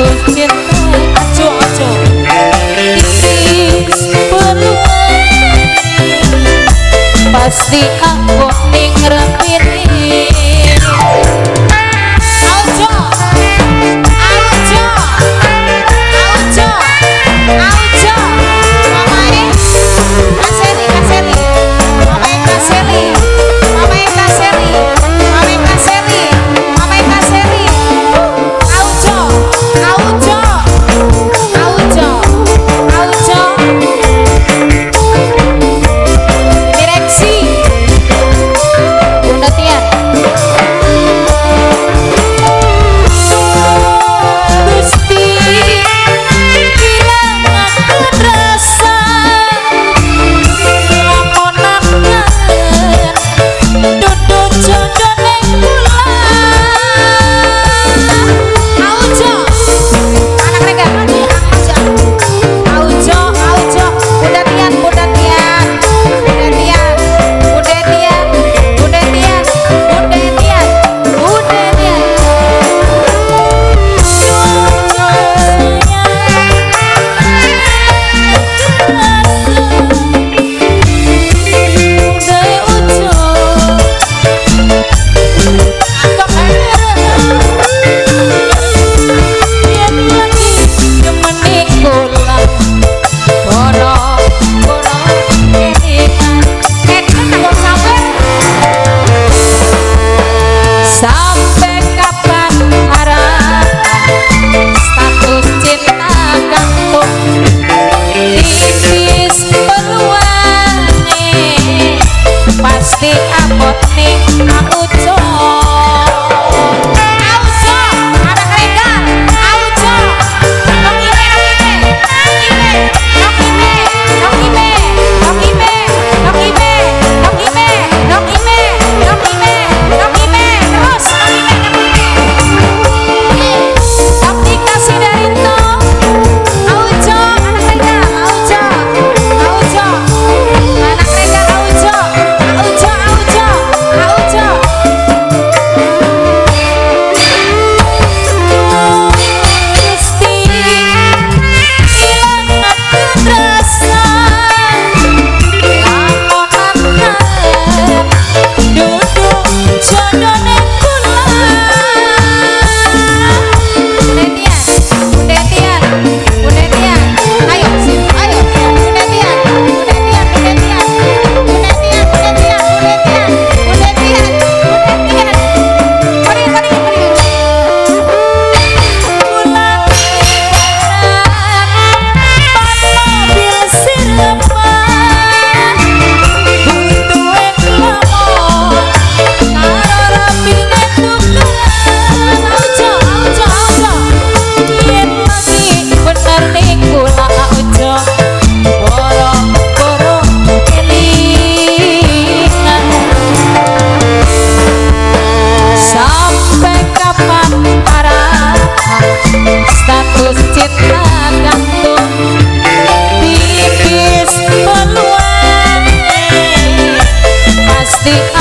ojos que Adi